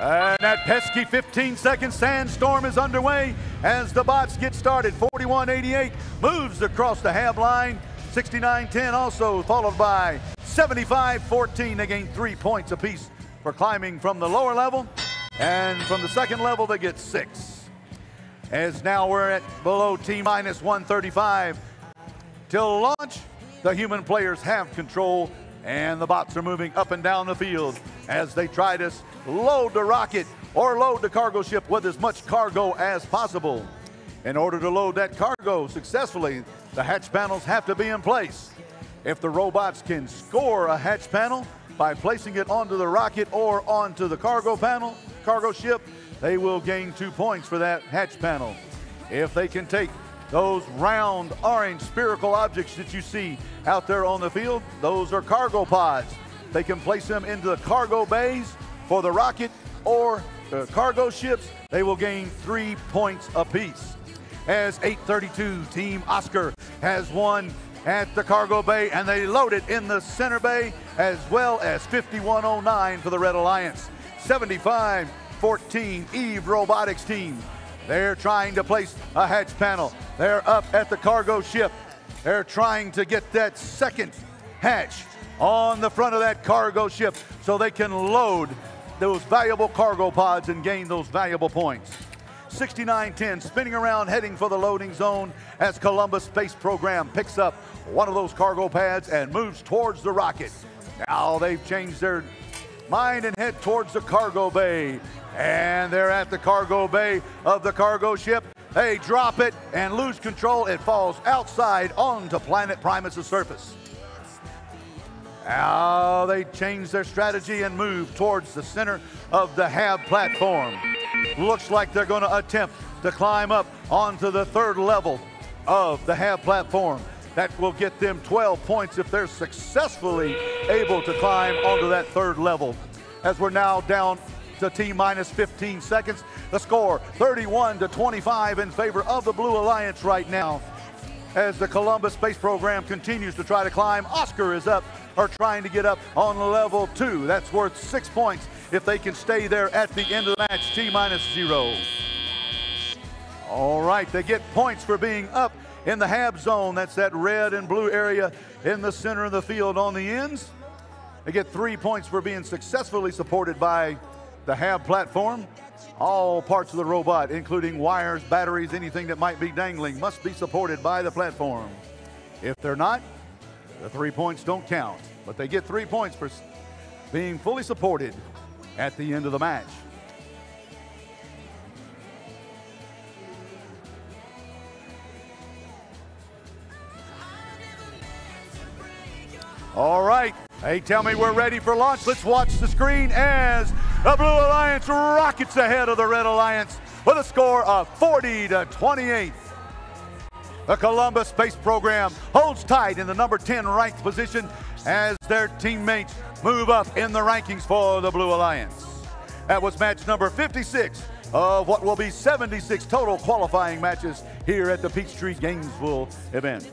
And that pesky 15 second sandstorm is underway as the bots get started. 41 88 moves across the half line. 69 10 also followed by 75 14. They gain three points apiece for climbing from the lower level. And from the second level, they get six. As now we're at below T minus 135. Till launch, the human players have control and the bots are moving up and down the field as they try to load the rocket or load the cargo ship with as much cargo as possible. In order to load that cargo successfully, the hatch panels have to be in place. If the robots can score a hatch panel by placing it onto the rocket or onto the cargo panel, cargo ship, they will gain two points for that hatch panel. If they can take those round orange spherical objects that you see out there on the field, those are cargo pods. They can place them into the cargo bays for the rocket or the cargo ships. They will gain three points apiece. As 832 Team Oscar has won at the cargo bay and they load it in the center bay as well as 5109 for the Red Alliance. 75 14 Eve Robotics team. They're trying to place a hatch panel. They're up at the cargo ship. They're trying to get that second hatch on the front of that cargo ship so they can load those valuable cargo pods and gain those valuable points. 6910 spinning around heading for the loading zone as Columbus Space Program picks up one of those cargo pads and moves towards the rocket. Now they've changed their mind and head towards the cargo bay. And they're at the cargo bay of the cargo ship. They drop it and lose control. It falls outside onto planet Primus' surface. Now they change their strategy and move towards the center of the HAB platform. Looks like they're going to attempt to climb up onto the third level of the HAB platform. That will get them 12 points if they're successfully able to climb onto that third level. As we're now down to T minus 15 seconds. The score 31 to 25 in favor of the Blue Alliance right now. As the Columbus Space Program continues to try to climb, Oscar is up or trying to get up on level two. That's worth six points if they can stay there at the end of the match, T minus zero. All right, they get points for being up in the HAB zone. That's that red and blue area in the center of the field on the ends. They get three points for being successfully supported by the HAB platform. All parts of the robot, including wires, batteries, anything that might be dangling, must be supported by the platform. If they're not, the three points don't count, but they get three points for being fully supported at the end of the match. All right. Hey, tell me we're ready for launch. Let's watch the screen as the Blue Alliance rockets ahead of the Red Alliance with a score of 40 to 28. The Columbus Space Program holds tight in the number 10 ranked position as their teammates move up in the rankings for the Blue Alliance. That was match number 56 of what will be 76 total qualifying matches here at the Peachtree Gainesville event.